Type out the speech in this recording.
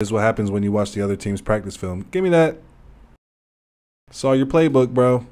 is what happens when you watch the other team's practice film. Give me that. Saw your playbook, bro.